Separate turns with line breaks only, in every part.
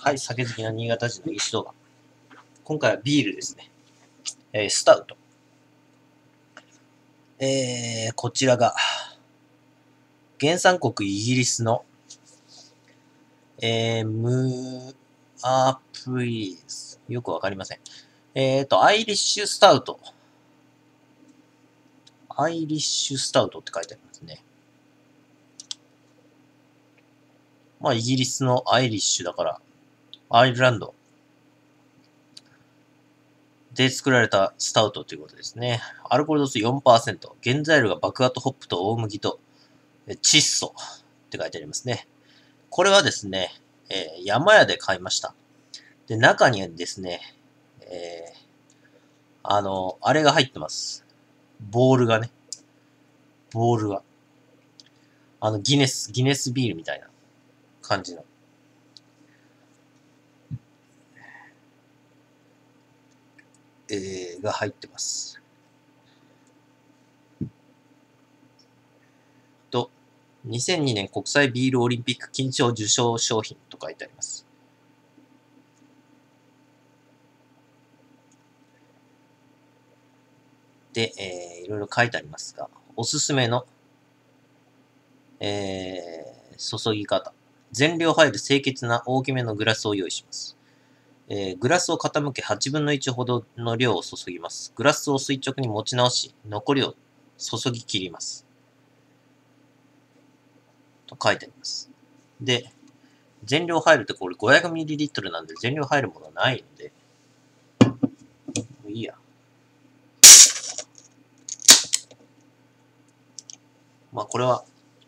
はい、酒好きな新潟人の飲酒動画。今回はビールですね。えー、スタウト。えー、こちらが、原産国イギリスの、えー、ムーアープリーズ。よくわかりません。えーと、アイリッシュスタウト。アイリッシュスタウトって書いてありますね。まあ、イギリスのアイリッシュだから、アイルランドで作られたスタウトということですね。アルコール度数4%。原材料が爆発ホップと大麦と窒素って書いてありますね。これはですね、えー、山屋で買いました。で、中にですね、えー、あの、あれが入ってます。ボールがね。ボールが。あの、ギネス、ギネスビールみたいな感じの。えー、が入ってます。と、2002年国際ビールオリンピック金賞受賞商品と書いてあります。で、えー、いろいろ書いてありますが、おすすめの、えー、注ぎ方。全量入る清潔な大きめのグラスを用意します。えー、グラスを傾け8分の1ほどの量を注ぎます。グラスを垂直に持ち直し、残りを注ぎ切ります。と書いてあります。で、全量入るってこれ 500ml なんで全量入るものはないので、いいや。まあこれは、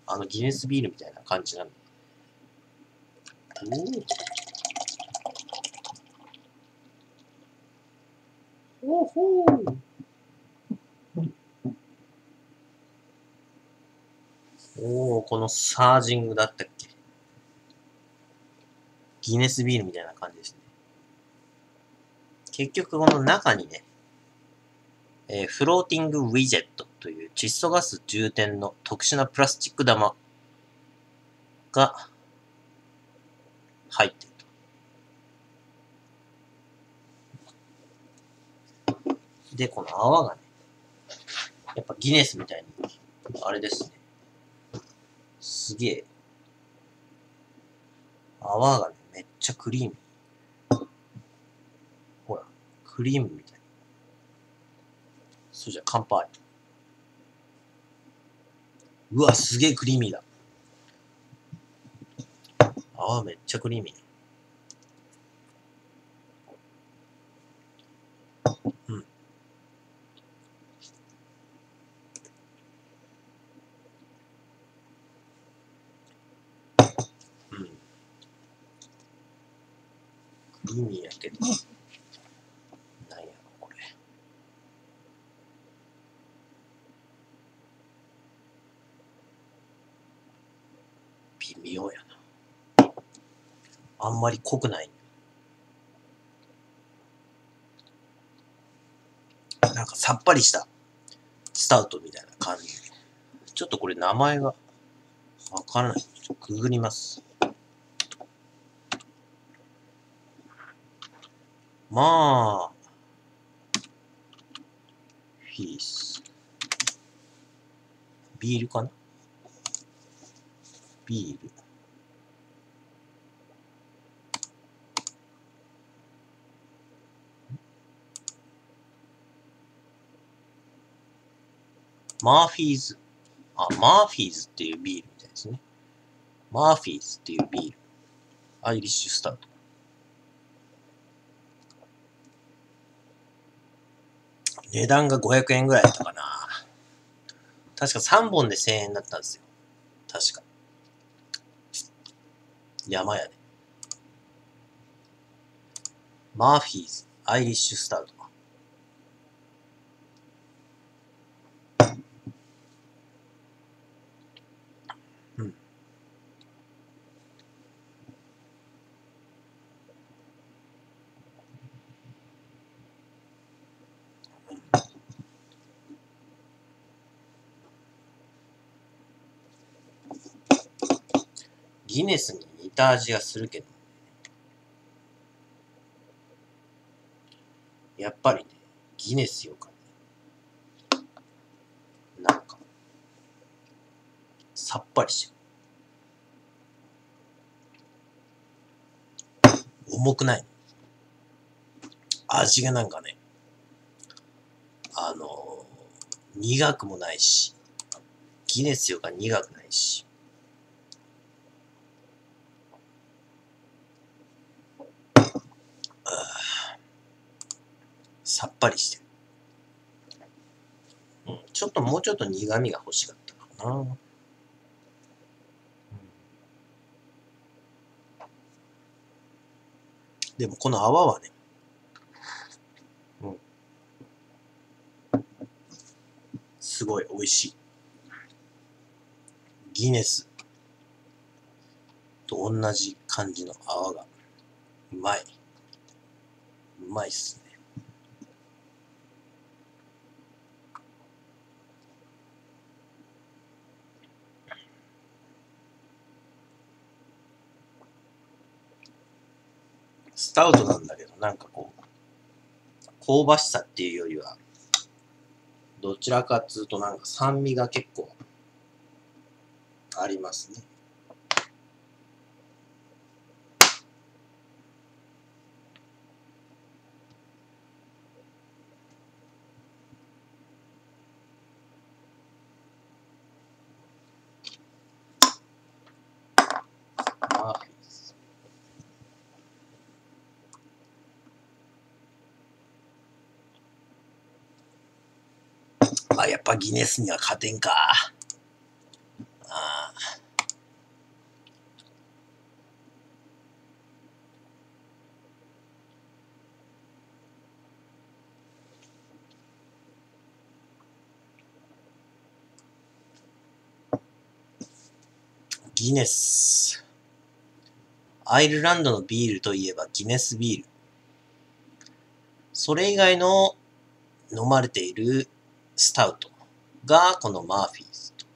あのギネスビールみたいな感じなんで。おおほーおおこのサージングだったっけ？ギネスビールみたいな感じですね。結局この中にね、えー、フローティングウィジェットという窒素ガス充填の特殊なプラスチック玉が入ってると。で、この泡がね、やっぱギネスみたいに、あれですね。すげえ。泡がね、めっちゃクリーミー。ほら、クリームみたいな。そうじゃ、乾杯。うわ、すげえクリーミーだ。泡めっちゃクリーミー。クリーミーやけど。なんやろ、これ。微妙やな。あんまり濃くない。なんかさっぱりしたスタウトみたいな感じ。ちょっとこれ名前がわからない。ちょっとググります。まあ、フィース。ビールかなビール。マーフィーズ。あ、マーフィーズっていうビールみたいですね。マーフィーズっていうビール。アイリッシュスタート。値段が500円ぐらいだったかな。確か3本で1000円だったんですよ。確か。山屋で。マーフィーズ、アイリッシュスタウト。うん。ギネスに似た味がするけど、やっぱりね、ギネスよかね。なんか、さっぱりして。重くない。味がなんかね、あのー、苦くもないし、ギネスよか苦くないし、ぱりしてる。うん、ちょっともうちょっと苦味が欲しかったかな。でもこの泡はね、うん、すごい美味しい。ギネスと同じ感じの泡がうまい。うまいっすね。スタウトなんだけど、なんかこう、香ばしさっていうよりは、どちらかっつうとなんか酸味が結構ありますね。まあ、やっぱギネスには勝てんか。あギネス。アイルランドのビールといえばギネスビール。それ以外の飲まれているスタウトがこのマーフィーズと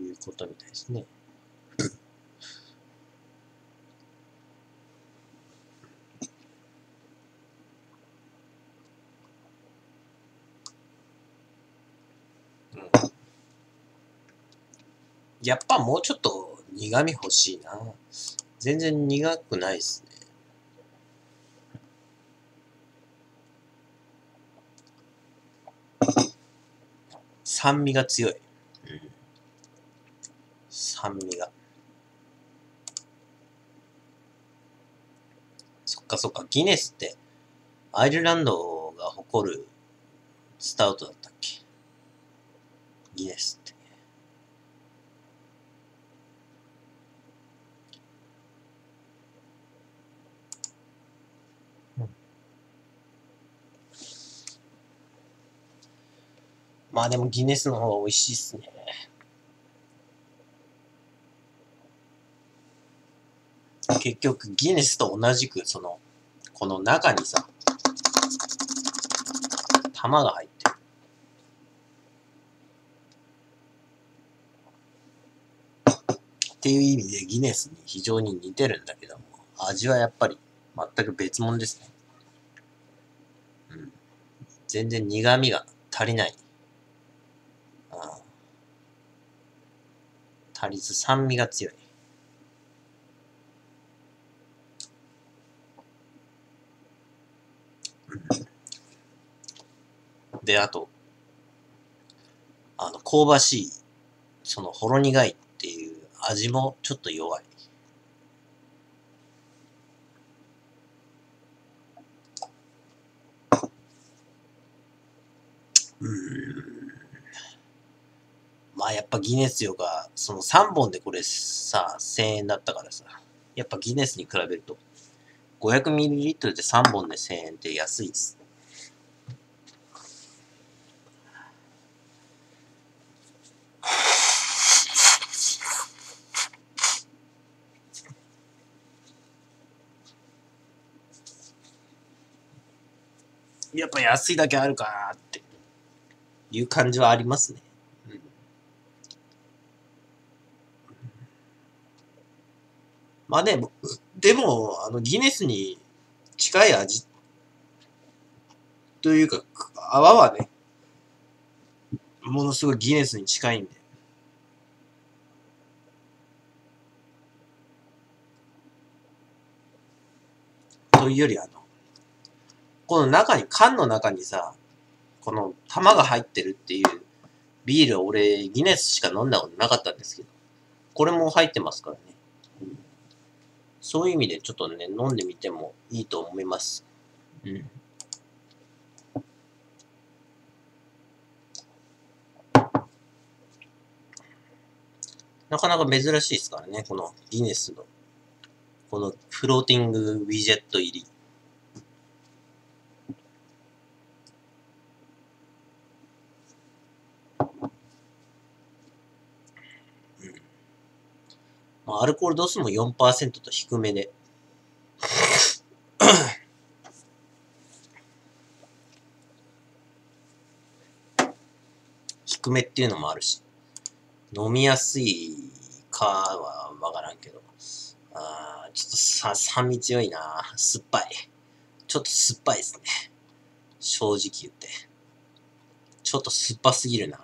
いうことみたいですね。やっぱもうちょっと苦味欲しいな。全然苦くないっすね。酸味が強い。酸味が。そっかそっか、ギネスって、アイルランドが誇るスタウトだったっけ？ギネスまあでもギネスの方が美味しいっすね。結局ギネスと同じくその、この中にさ、玉が入ってる。っていう意味でギネスに非常に似てるんだけども、味はやっぱり全く別物ですね。うん。全然苦味が足りない。足りず酸味が強い。で、あと、あの、香ばしい、その、ほろ苦いっていう味もちょっと弱い。うん。まあやっぱギネスよが、その3本でこれさ、1000円だったからさ、やっぱギネスに比べると、500ml で3本で1000円って安いです。やっぱ安いだけあるかなっていう感じはありますね。まあね、でも、あの、ギネスに近い味というか、泡はね、ものすごいギネスに近いんで。というより、あの、この中に、缶の中にさ、この玉が入ってるっていうビールは俺、ギネスしか飲んだことなかったんですけど、これも入ってますからね。そういう意味でちょっとね、飲んでみてもいいと思います。うん。なかなか珍しいですからね、このギネスの、このフローティングウィジェット入り。アルコール度数も4%と低めで。低めっていうのもあるし、飲みやすいかはわからんけど、あちょっとさ酸味強いな酸っぱい。ちょっと酸っぱいですね。正直言って。ちょっと酸っぱすぎるな。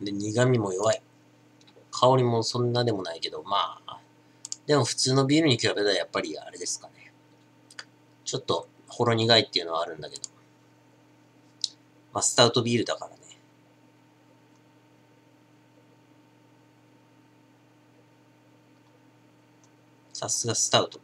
で、苦味も弱い。香りもそんなでもないけど、まあ、でも普通のビールに比べたらやっぱりあれですかね。ちょっと、ほろ苦いっていうのはあるんだけど。まあ、スタウトビールだからね。さすがスタウト。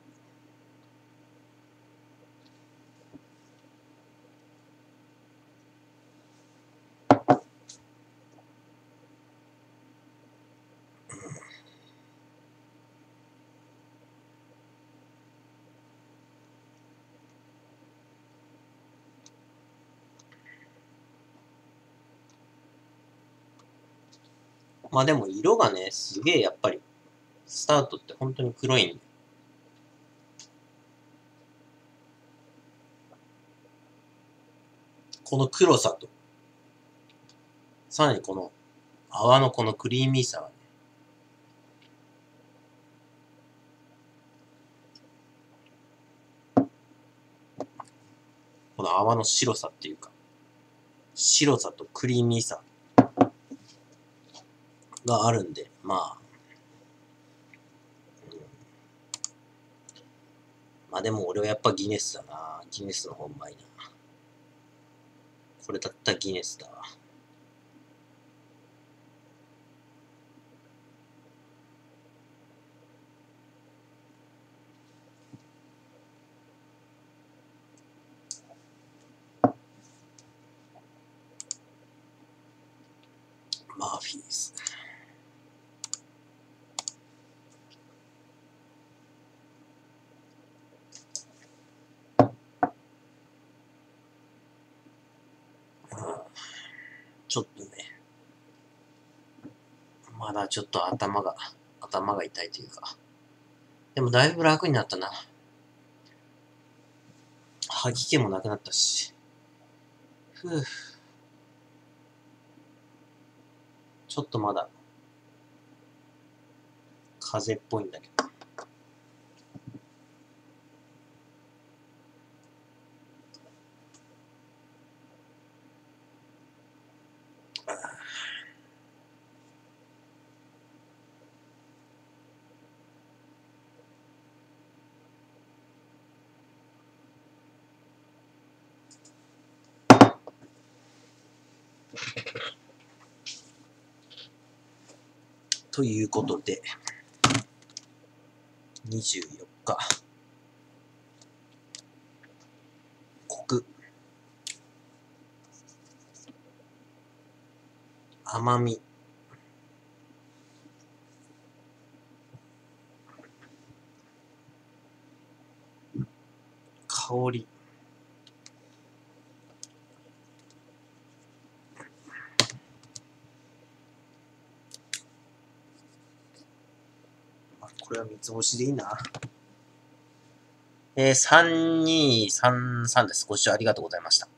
まあでも色がね、すげえやっぱり、スタートって本当に黒いんで。この黒さと、さらにこの泡のこのクリーミーさがね、この泡の白さっていうか、白さとクリーミーさがあるんで、まあ、まあでも俺はやっぱギネスだな。ギネスの方うまいな。これだったギネスだわ。マーフィーズ。ちょっとね、まだちょっと頭が、頭が痛いというか。でもだいぶ楽になったな。吐き気もなくなったし。ふぅ。ちょっとまだ、風邪っぽいんだけど。ということで、24日、国、甘み、香り、これは三つ星でいいな。えー、3233です。ご視聴ありがとうございました。